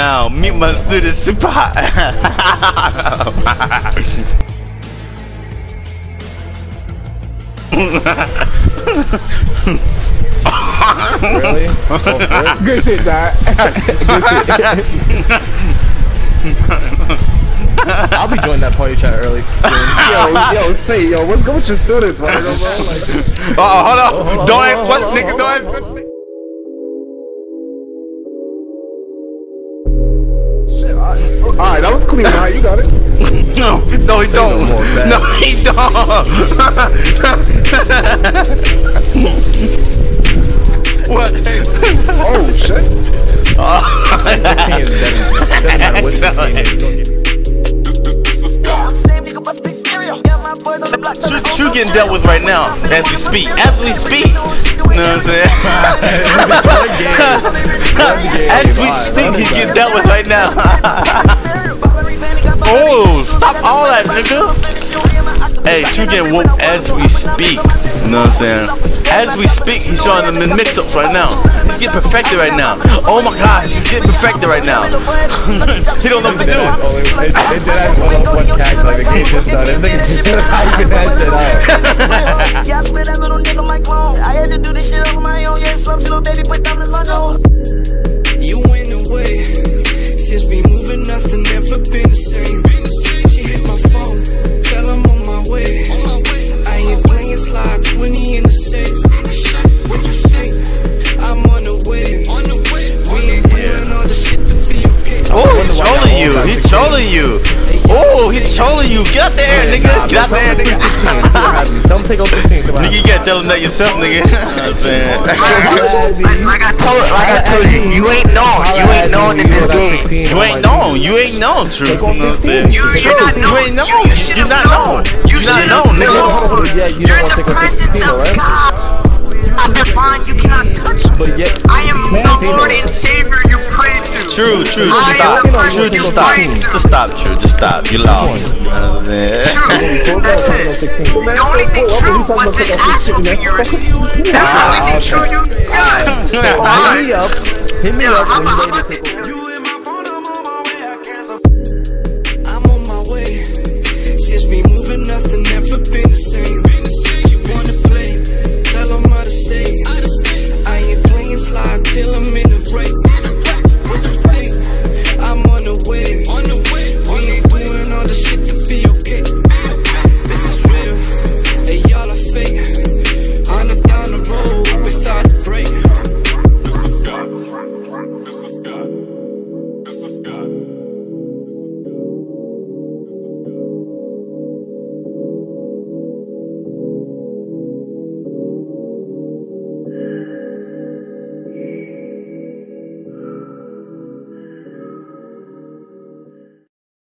Now, meet my student super. Really? Go for. Good shit, Dad. Good shit. I'll be joining that party chat early. yo, yo, say, yo, what's good with your students, man? Bro? Like, oh, hold on. hold on, Don't hold ask on, what's hold nigga. Don't ask hold alright. Alright, that was clean, alright, you got it. No, no, he don't. more. No, he don't. what? Oh, shit. King is dead. Doesn't matter which king it is, you gonna get it. True, True getting dealt with right now as we speak. As we speak. You know what I'm saying? as we speak, he getting dealt with right now. oh, stop all that, nigga. Hey, True getting whooped as we speak. You know what I'm saying? As we speak, he's showing them the mix-ups right now. He's getting perfected right now. Oh my gosh, he's getting perfected right now. he don't know what to do. ass, oh. I had to do this shit on my own. Yeah, slumps, little baby, put down the lunch. Trolling you. Oh, he trolling you. Get out there, nigga. Get out there, nigga. Don't take off 16. Come. Nigga, you gotta tell him that yourself, nigga. You know what I'm saying? Like I told, like I told you, you ain't known, you ain't known in this game. You ain't known. You ain't known, true. You know what I'm saying? You, you're You ain't known. You, you should You're not known. known. You You're not known, nigga. you You're in the take off 16, presence of? God. I'm divine. You cannot touch me. But yet, I am the Lord and Savior you pray to. True, true. Just stop. True, just stop. Just stop, true. Just stop. You lost. You know what I'm saying? True. That's it. The only thing true was this actual you received. Ah, That's the only thing true you got. hit me up. Hit me up